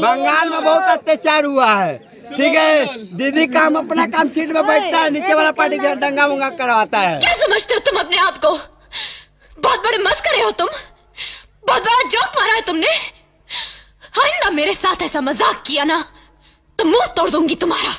बंगाल में बहुत अत्याचार हुआ है। ठीक है? दीदी काम, अपना काम सीट में बैठता है, नीचे वाला पार्टी के दंगा वंगा करवाता है। क्या समझते हो तुम अपने आप को? बहुत बड़े मस्करे हो तुम। बहुत बड़ा जोक मारा है तुमने। आइंदा मेरे साथ ऐसा मज़ाक किया ना तो मुँह तोड़ दूँगी तुम्हारा।